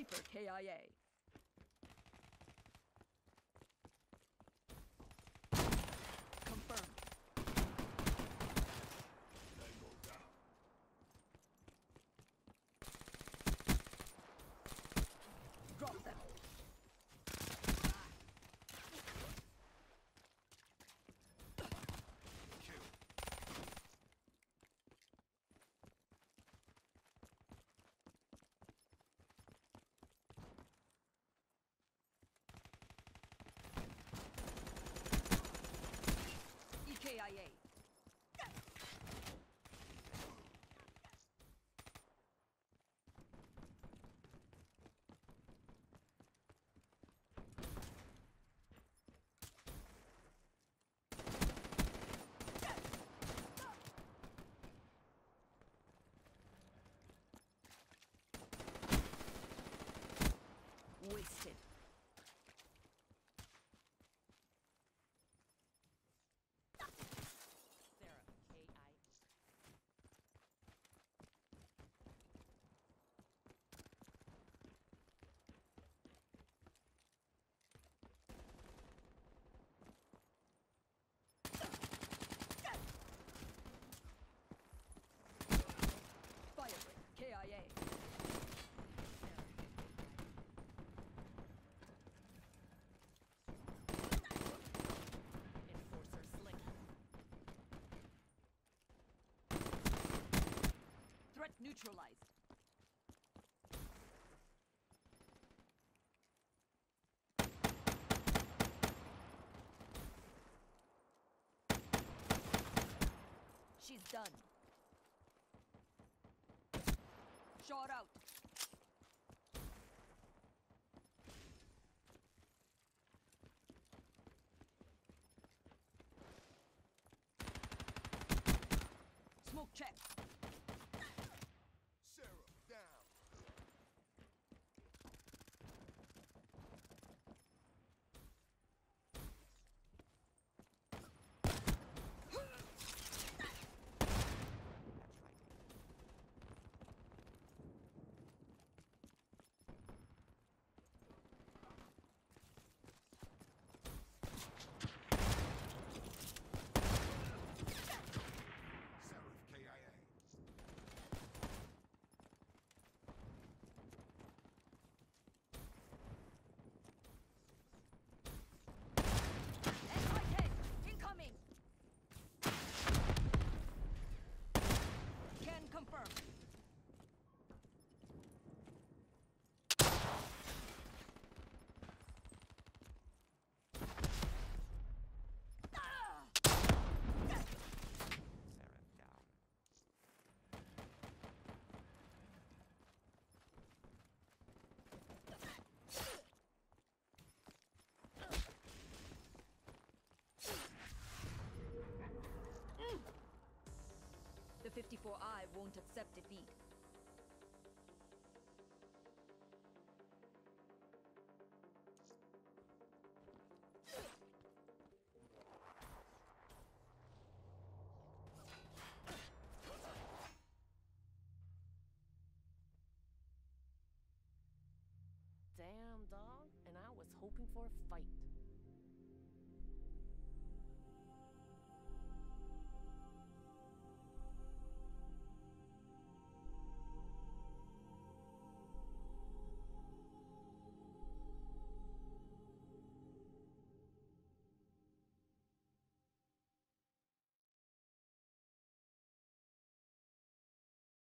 Reaper KIA. Neutralized. She's done. Shot out. The 54I won't accept defeat. Damn, dog. And I was hoping for a fight.